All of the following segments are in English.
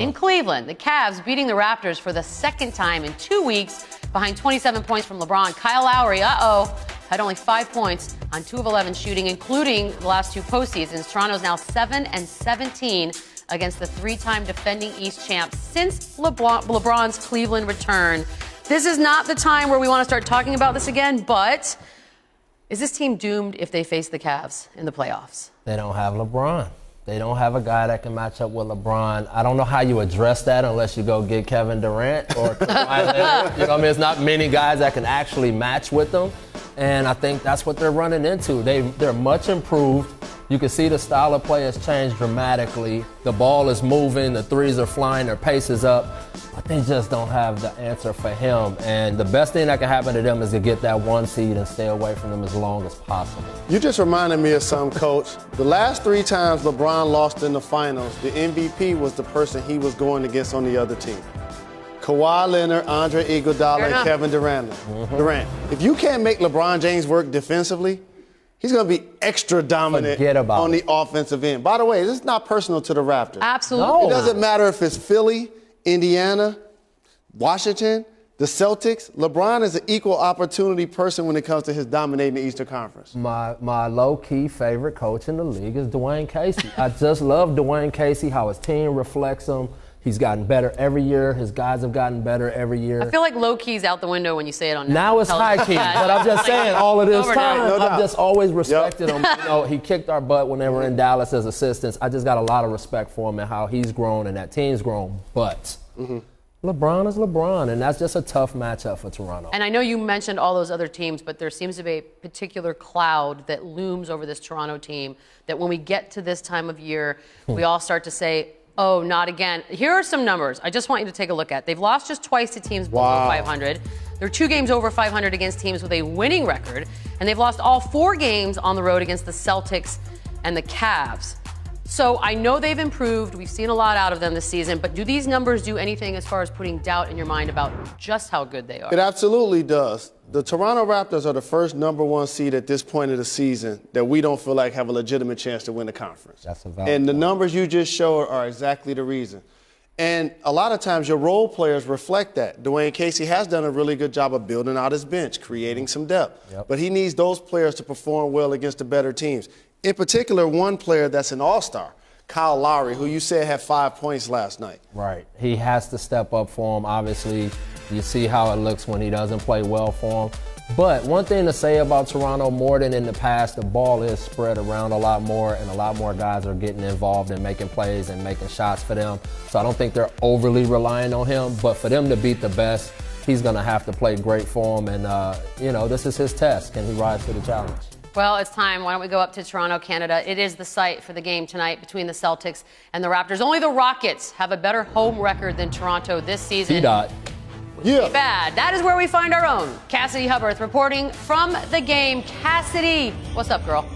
in Cleveland. The Cavs beating the Raptors for the second time in two weeks behind 27 points from LeBron. Kyle Lowry, uh oh, had only five points on two of 11 shooting, including the last two postseasons. Toronto's now 7 and 17 against the three time defending East champs since LeBron, LeBron's Cleveland return. This is not the time where we want to start talking about this again, but is this team doomed if they face the Cavs in the playoffs? They don't have LeBron. They don't have a guy that can match up with LeBron. I don't know how you address that unless you go get Kevin Durant or Kawhi Leonard. You know what I mean? It's not many guys that can actually match with them. And I think that's what they're running into. They, they're much improved. You can see the style of play has changed dramatically. The ball is moving, the threes are flying, their pace is up, but they just don't have the answer for him. And the best thing that can happen to them is to get that one seed and stay away from them as long as possible. You just reminded me of some, coach. The last three times LeBron lost in the finals, the MVP was the person he was going against on the other team. Kawhi Leonard, Andre Iguodala, and Kevin Durant. Mm-hmm. Durant. If you can't make LeBron James work defensively, he's going to be extra dominant on the offensive end. By the way, this is not personal to the Raptors. Absolutely. It doesn't matter if it's Philly, Indiana, Washington, the Celtics. LeBron is an equal opportunity person when it comes to his dominating the Eastern Conference. My my low key favorite coach in the league is Dwane Casey. I just love Dwane Casey, how his team reflects him He's gotten better every year. His guys have gotten better every year. I feel like low key's out the window when you say it on now. it's high key, but I'm just saying all of this time, no I've just always respected yep. him. You know, he kicked our butt when they were in Dallas as assistants. I just got a lot of respect for him and how he's grown and that team's grown. But. Mm-hmm. LeBron is LeBron, and that's just a tough matchup for Toronto. And I know you mentioned all those other teams, but there seems to be a particular cloud that looms over this Toronto team that when we get to this time of year, hmm. we all start to say, Oh, not again. Here are some numbers I just want you to take a look at. They've lost just twice to teams below wow. 500. They're two games over 500 against teams with a winning record, and they've lost all four games on the road against the Celtics and the Cavs. So I know they've improved. We've seen a lot out of them this season, but do these numbers do anything as far as putting doubt in your mind about just how good they are? It absolutely does. The Toronto Raptors are the first number one seed at this point of the season that we don't feel like have a legitimate chance to win the conference. That's a valid And the numbers you just showed are exactly the reason. And a lot of times your role players reflect that. Dwane Casey has done a really good job of building out his bench, creating some depth. Yep. But he needs those players to perform well against the better teams in particular, one player that's an all star, Kyle Lowry, who you said had five points last night. Right. He has to step up for him. Obviously, you see how it looks when he doesn't play well for him. But one thing to say about Toronto, more than in the past, the ball is spread around a lot more, and a lot more guys are getting involved in making plays and making shots for them. So I don't think they're overly relying on him. But for them to beat the best, he's going to have to play great for them. And, uh, you know, this is his test. Can he rise to the challenge? Well, it's time. Why don't we go up to Toronto, Canada? It is the site for the game tonight between the Celtics and the Raptors. Only the Rockets have a better home record than Toronto this season. T-Dot. Yeah. Bad. That is where we find our own. Cassidy Hubbarth reporting from the game. Cassidy, what's up, girl?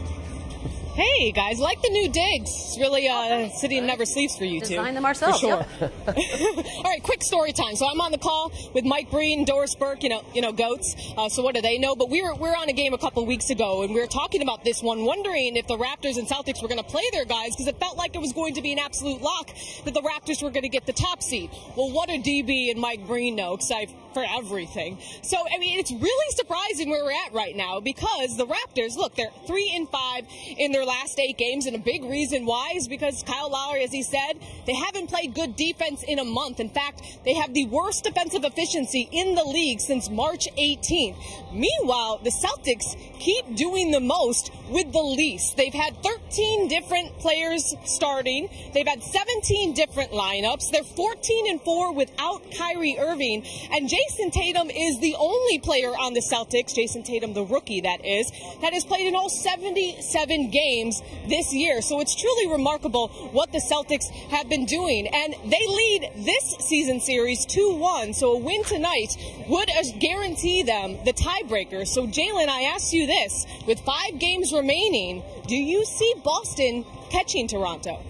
Hey guys, like the new digs. It's really uh, City Never Sleeps for you two. Design them ourselves. For sure. Yep. All right, quick story time. So I'm on the call with Mike Breen, Doris Burke, you know, you know, goats. Uh, so what do they know? But we were we were on a game a couple weeks ago, and we were talking about this one, wondering if the Raptors and Celtics were going to play their guys because it felt like it was going to be an absolute lock that the Raptors were going to get the top seed. Well, what do DB and Mike Breen know? Excited for everything. So I mean, it's really surprising where we're at right now because the Raptors, look, they're three and five in their last eight games, and a big reason why is because Kyle Lowry, as he said, they haven't played good defense in a month. In fact, they have the worst defensive efficiency in the league since March 18th. Meanwhile, the Celtics keep doing the most with the least. They've had 13 different players starting. They've had 17 different lineups. They're 14 and 4 without Kyrie Irving. And Jayson Tatum is the only player on the Celtics, Jayson Tatum, the rookie that is, that has played in all 77 games this year. So it's truly remarkable what the Celtics have been doing. And they lead this season series 2 1. So a win tonight would guarantee them the tiebreaker. So, Jalen, I ask you this with five games remaining, do you see Boston catching Toronto?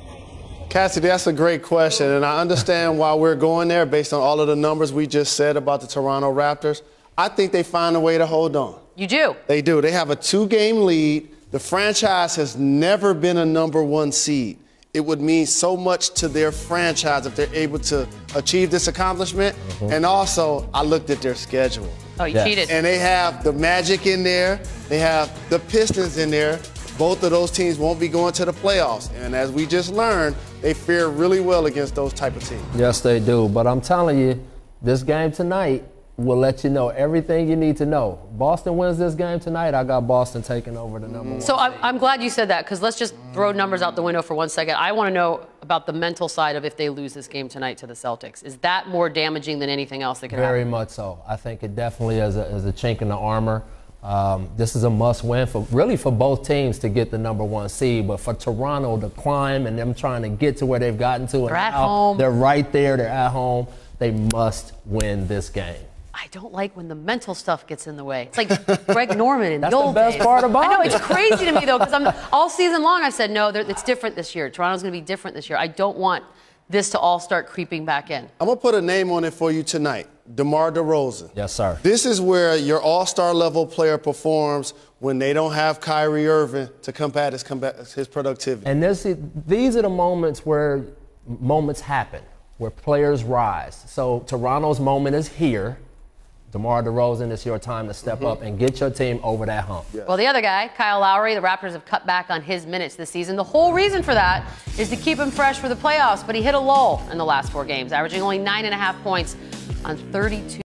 Cassidy, that's a great question, and I understand why we're going there based on all of the numbers we just said about the Toronto Raptors. I think they find a way to hold on. You do? They do. They have a two game lead. The franchise has never been a number one seed it would mean so much to their franchise if they're able to achieve this accomplishment. Mm-hmm. And also, I looked at their schedule. Oh, you Yes. cheated. And they have the Magic in there. They have the Pistons in there. Both of those teams won't be going to the playoffs. And as we just learned, they fare really well against those type of teams. Yes, they do. But I'm telling you, this game tonight will let you know everything you need to know. Boston wins this game tonight. I got Boston taking over the number one. So I'm, I'm glad you said that because let's just throw numbers out the window for one second. I want to know about the mental side of if they lose this game tonight to the Celtics. Is that more damaging than anything else that could Very happen? much so. I think it definitely is a, is a chink in the armor. Um, this is a must-win for really for both teams to get the number one seed, but for Toronto to climb and them trying to get to where they've gotten to, and They're at now home. They're right there. They're at home. They must win this game. I don't like when the mental stuff gets in the way. It's like Greg Norman in That's the the best days. part about I know it's crazy to me though because I'm all season long. I've said no, it's different this year. Toronto's going to be different this year. I don't want this to all start creeping back in. I'm gonna put a name on it for you tonight. DeMar DeRozan. Yes, sir. This is where your all-star level player performs when they don't have Kyrie Irving to combat his, combat his productivity. And this, these are the moments where moments happen, where players rise. So Toronto's moment is here. DeMar DeRozan, it's your time to step mm-hmm. up and get your team over that hump. Well, the other guy, Kyle Lowry, the Raptors have cut back on his minutes this season. The whole reason for that is to keep him fresh for the playoffs, but he hit a lull in the last four games, averaging only nine and a half points on 32.